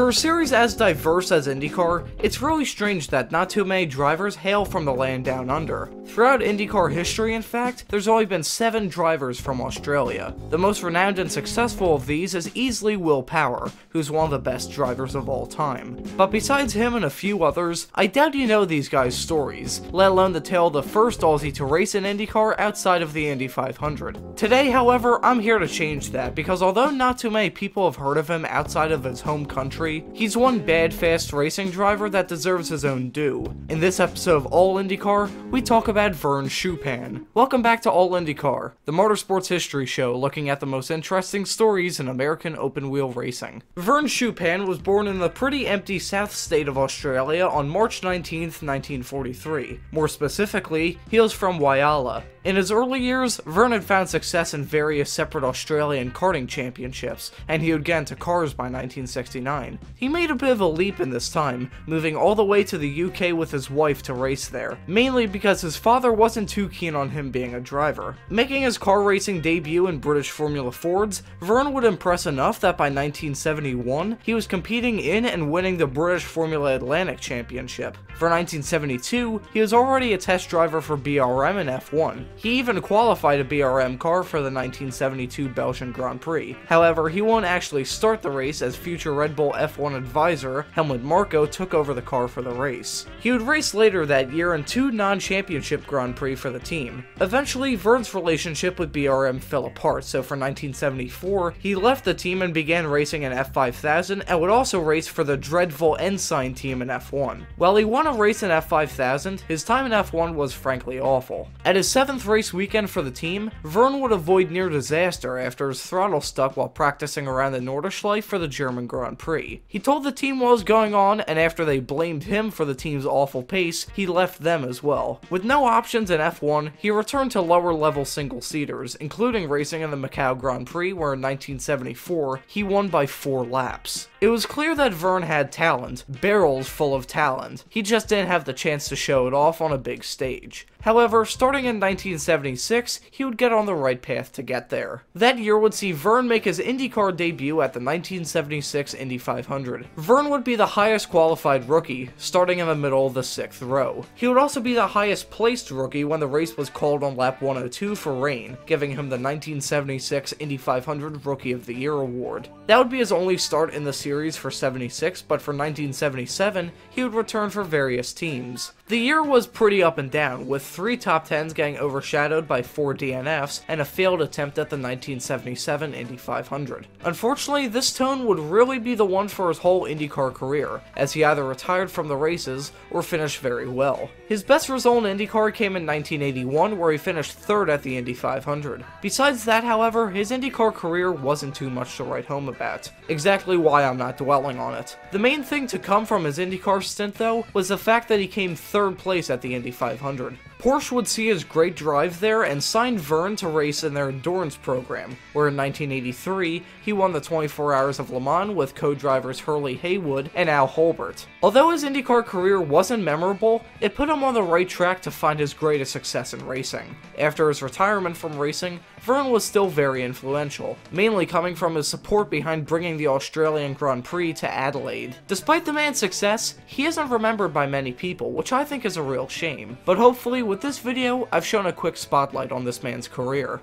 For a series as diverse as IndyCar, it's really strange that not too many drivers hail from the land down under. Throughout IndyCar history, in fact, there's only been seven drivers from Australia. The most renowned and successful of these is easily Will Power, who's one of the best drivers of all time. But besides him and a few others, I doubt you know these guys' stories, let alone the tale of the first Aussie to race in IndyCar outside of the Indy 500. Today, however, I'm here to change that, because although not too many people have heard of him outside of his home country, he's one bad fast racing driver that deserves his own due. In this episode of All IndyCar, we talk about Vern Schuppan. Welcome back to All IndyCar, the motorsports history show looking at the most interesting stories in American open wheel racing. Vern Schuppan was born in the pretty empty south state of Australia on March 19, 1943. More specifically, he was from Whyalla. In his early years, Vern had found success in various separate Australian karting championships, and he would get into cars by 1969. He made a bit of a leap in this time, moving all the way to the UK with his wife to race there, mainly because his father wasn't too keen on him being a driver. Making his car racing debut in British Formula Fords, Vern would impress enough that by 1971, he was competing in and winning the British Formula Atlantic Championship. For 1972, he was already a test driver for BRM and F1, he even qualified a BRM car for the 1972 Belgian Grand Prix. However, he won't actually start the race as future Red Bull F1 advisor Helmut Marko took over the car for the race. He would race later that year in two non-championship Grand Prix for the team. Eventually, Vern's relationship with BRM fell apart, so for 1974, he left the team and began racing in F5000 and would also race for the dreadful Ensign team in F1. While he won a race in F5000, his time in F1 was frankly awful. At his seventh seventh race weekend for the team, Vern would avoid near disaster after his throttle stuck while practicing around the Nordschleife for the German Grand Prix. He told the team what was going on, and after they blamed him for the team's awful pace, he left them as well. With no options in F1, he returned to lower level single-seaters, including racing in the Macau Grand Prix where in 1974, he won by 4 laps. It was clear that Vern had talent, barrels full of talent. He just didn't have the chance to show it off on a big stage. However, starting in 1976, he would get on the right path to get there. That year would see Vern make his IndyCar debut at the 1976 Indy 500. Vern would be the highest qualified rookie, starting in the middle of the sixth row. He would also be the highest placed rookie when the race was called on lap 102 for rain, giving him the 1976 Indy 500 Rookie of the Year award. That would be his only start in the series for 76, but for 1977, he would return for various teams. The year was pretty up and down, with three top 10s getting overshadowed by four DNFs and a failed attempt at the 1977 Indy 500. Unfortunately, this tone would really be the one for his whole IndyCar career, as he either retired from the races or finished very well. His best result in IndyCar came in 1981, where he finished third at the Indy 500. Besides that, however, his IndyCar career wasn't too much to write home about. Exactly why I'm not dwelling on it. The main thing to come from his IndyCar stint, though, was the fact that he came third place at the Indy 500. Porsche would see his great drive there and signed Vern to race in their endurance program, where in 1983, he won the 24 Hours of Le Mans with co-drivers Hurley Haywood and Al Holbert. Although his IndyCar career wasn't memorable, it put him on the right track to find his greatest success in racing. After his retirement from racing, Vern was still very influential, mainly coming from his support behind bringing the Australian Grand Prix to Adelaide. Despite the man's success, he isn't remembered by many people, which I think is a real shame. But hopefully, with this video, I've shown a quick spotlight on this man's career.